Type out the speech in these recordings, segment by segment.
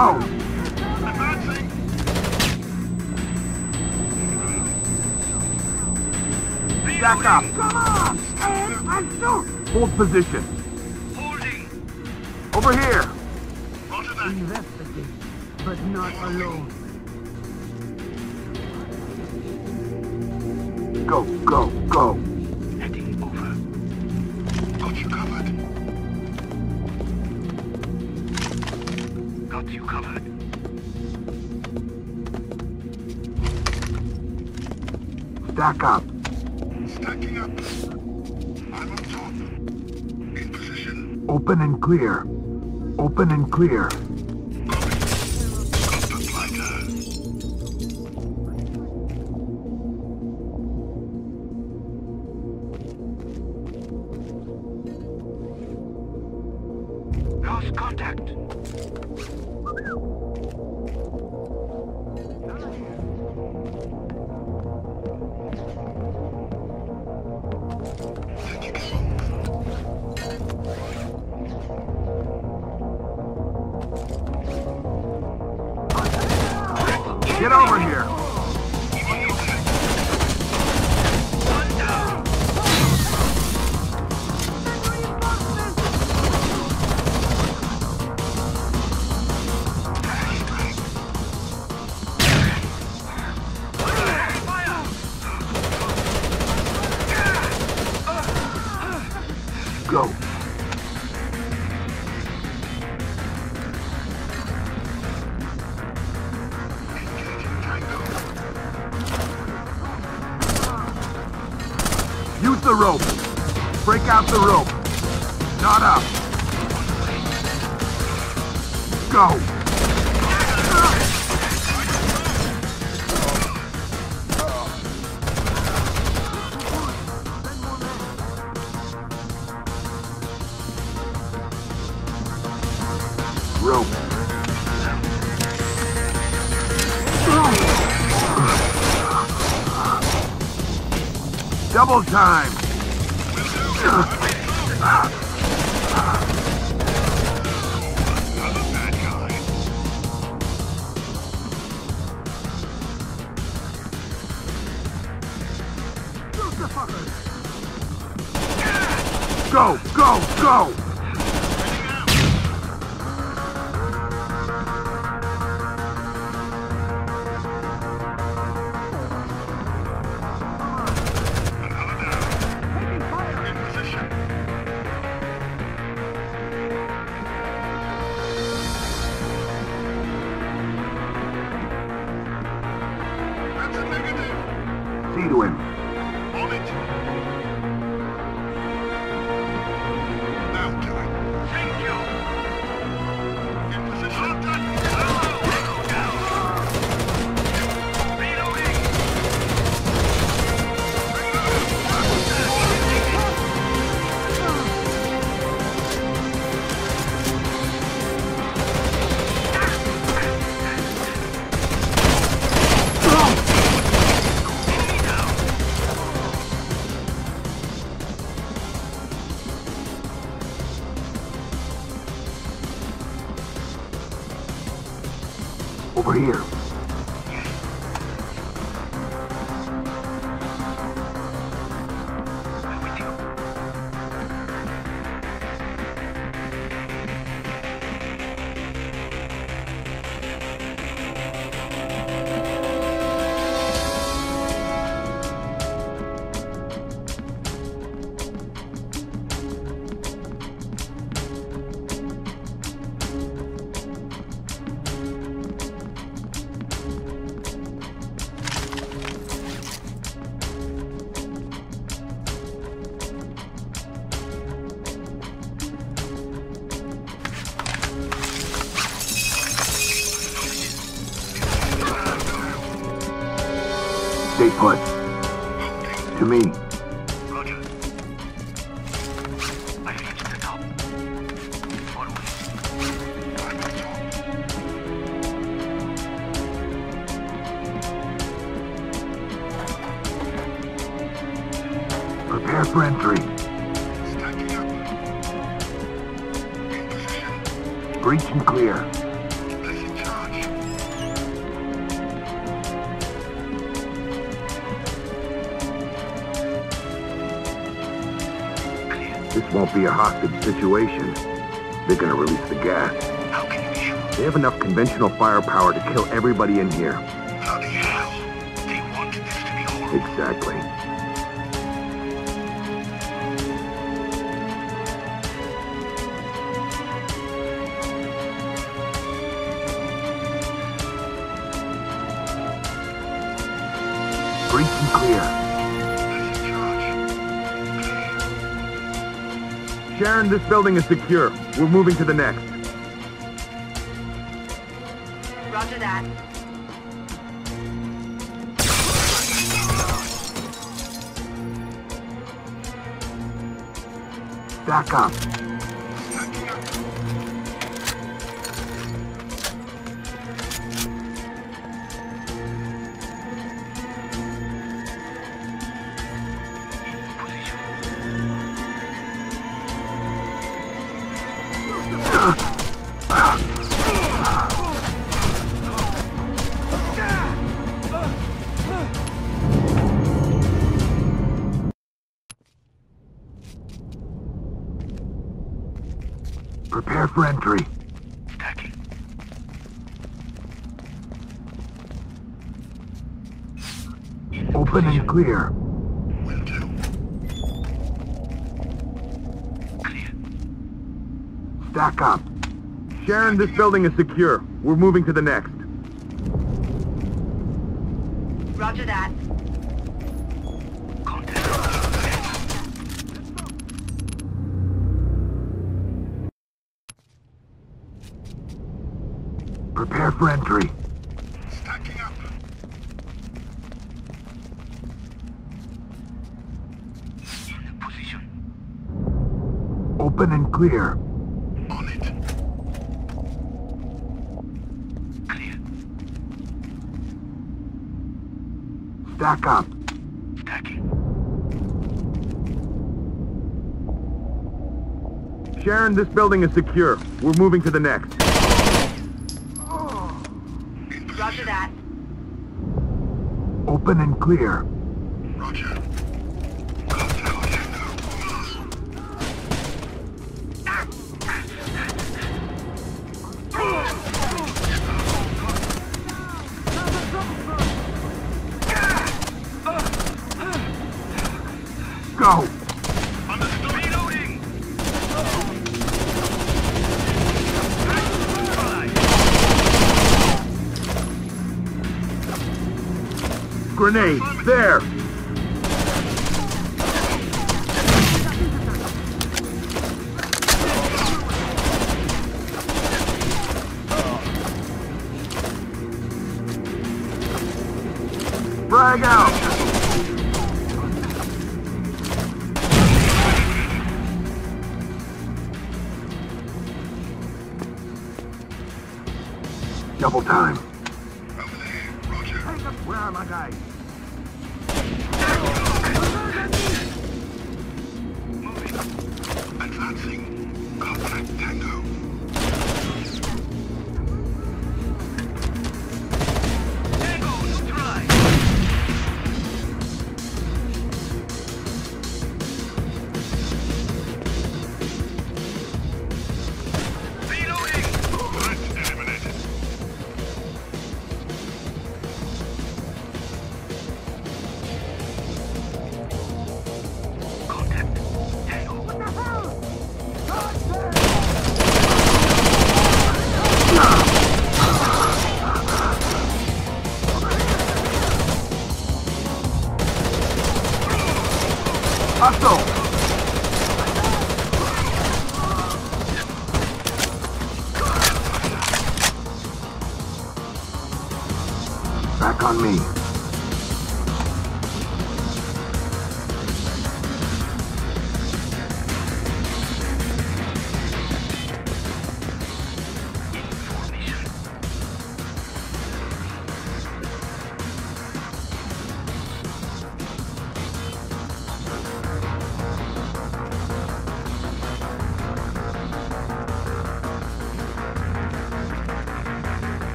Stack up! Come on! Stand and shoot! Hold position. Holding. Over here! Roger that. Investigate, but not alone. Go, go, go! Covered. Stack up. Stacking up. I'm on top. In position. Open and clear. Open and clear. The rope. Not up. Go. Rope. Double time. Go, go, go. To me. Roger. I reached the top. Follow me. I'm on top. Prepare for entry. Stacking up. In position. Breach and clear. Won't be a hostage situation. They're gonna release the gas. How can you be sure? They have enough conventional firepower to kill everybody in here. Bloody hell. They want this to be horrible. Exactly. Sharon, this building is secure. We're moving to the next. Roger that. Stack up. Clear. Will do. Clear. Stack up. Sharon, this building is secure. We're moving to the next. Roger that. Prepare for entry. Stacking up. In position. Open and clear. On it. Clear. Stack up. Stacking. Sharon, this building is secure. We're moving to the next. In. Roger that. Open and clear. Roger. Go! Grenade! There! Frag out! Time. Roger. Where are my guys? Moving. Advancing. Contact. Tango, on me.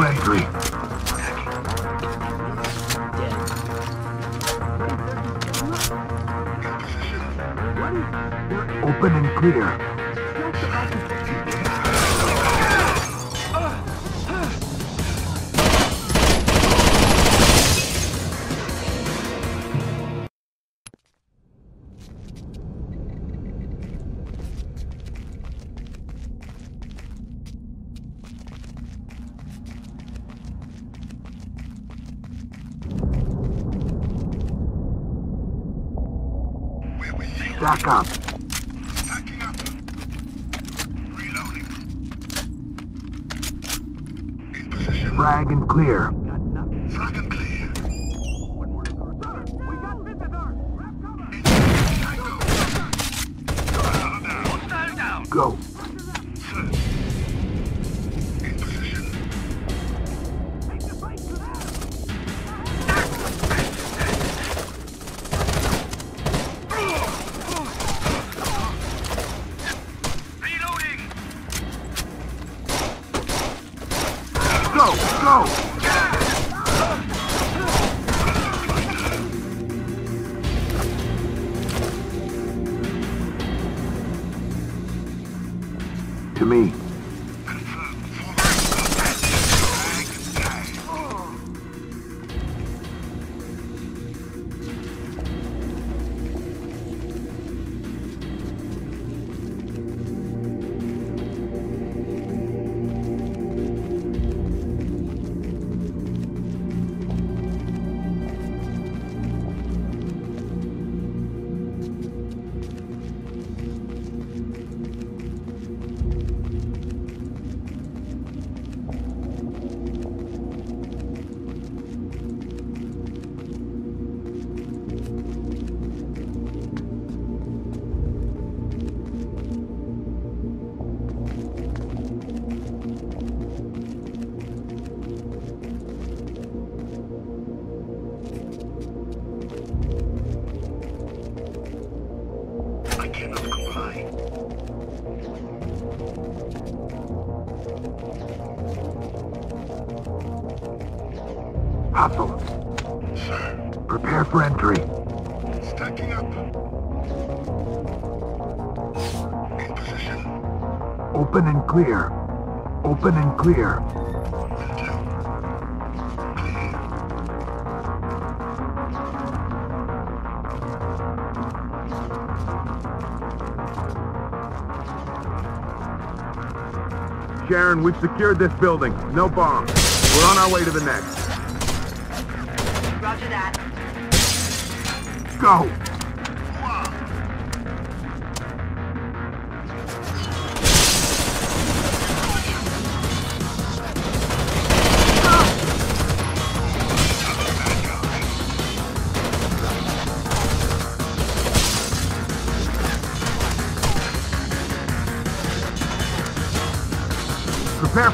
slavery. Open and clear. Stack up. Stacking up. Reloading. In position. Frag and clear. Frag and clear. We got visitor! Grab cover! Tango. Hostile down. Go. Go, go! Open and clear. Open and clear. Will do. Clear. Sharon, we've secured this building. No bombs. We're on our way to the next. Roger that. Go!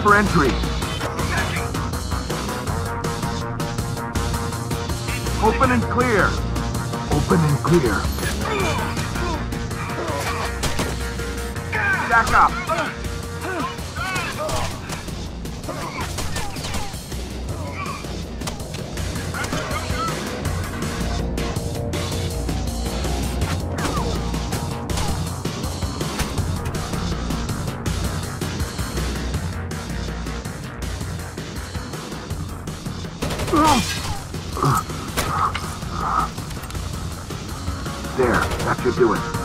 For entry. Open and clear. Open and clear. Stack up. There, that should do it.